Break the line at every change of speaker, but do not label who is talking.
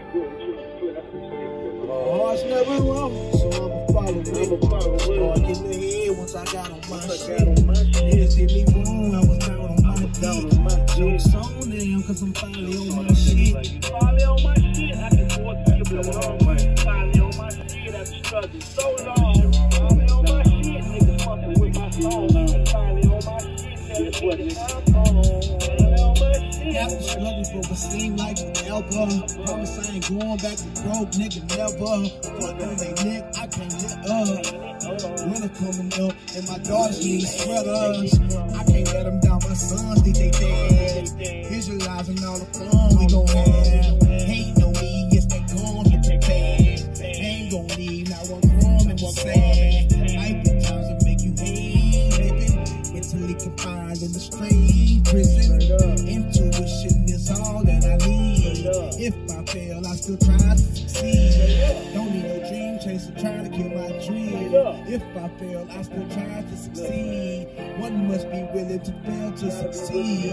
My heart's never wrong, so I'ma follow with it. Oh, I get in the head once I got on my shit. Niggas hit me wrong, I was down on my feet. Jokes on them, cause I'm finally on my shit.
Finally on my shit, I can afford to give it a long. Finally on my shit, I've been struggling so long. Finally on my shit, niggas fucking with my soul. Finally on my shit, that's what niggas. I'm shit.
After struggle for what seemed like forever. Promise I ain't going back to broke, nigga, never. Fuck on they neck, I can't let up. Winter coming up, and my daughters need sweaters. I can't let them down, my sons need they dead. Visualizing all the fun we gon' have. Hating on me, yes, they come get prepared. Ain't gon' leave, now one crumb and one sad. Prison. Intuition is all that I need. If I fail, I still try to succeed. Don't need no dream chaser trying to kill my dream. If I fail, I still try to succeed. One must be willing to fail to succeed.